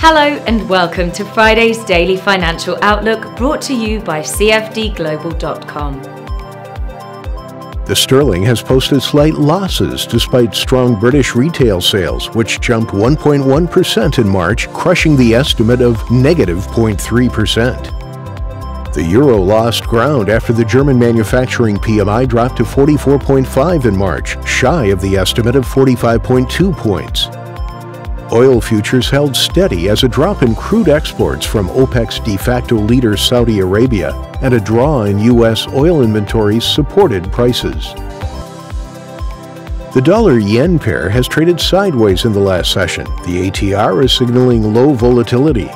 Hello and welcome to Friday's Daily Financial Outlook brought to you by CFDGlobal.com. The sterling has posted slight losses despite strong British retail sales, which jumped 1.1% in March, crushing the estimate of negative 0.3%. The euro lost ground after the German manufacturing PMI dropped to 44.5 in March, shy of the estimate of 45.2 points. Oil futures held steady as a drop in crude exports from OPEC's de facto leader Saudi Arabia and a draw in U.S. oil inventories supported prices. The dollar yen pair has traded sideways in the last session. The ATR is signaling low volatility.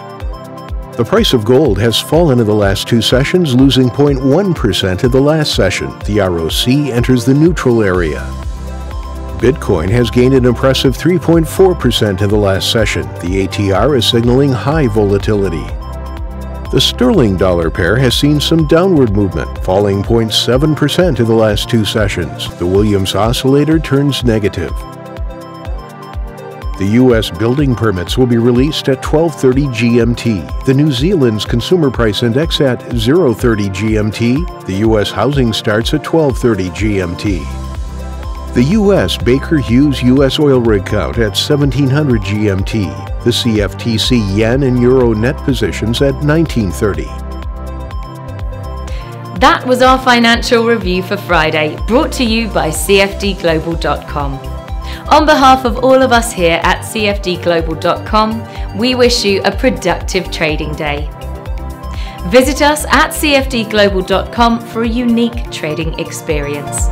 The price of gold has fallen in the last two sessions, losing 0.1% in the last session. The ROC enters the neutral area. Bitcoin has gained an impressive 3.4% in the last session. The ATR is signaling high volatility. The sterling dollar pair has seen some downward movement, falling 0.7% in the last two sessions. The Williams oscillator turns negative. The U.S. building permits will be released at 12:30 GMT. The New Zealand's consumer price index at 0:30 GMT. The U.S. housing starts at 12:30 GMT. The U.S. Baker Hughes U.S. oil rig count at 1700 GMT. The CFTC yen and euro net positions at 1930. That was our financial review for Friday, brought to you by CFDGlobal.com. On behalf of all of us here at CFDGlobal.com, we wish you a productive trading day. Visit us at CFDGlobal.com for a unique trading experience.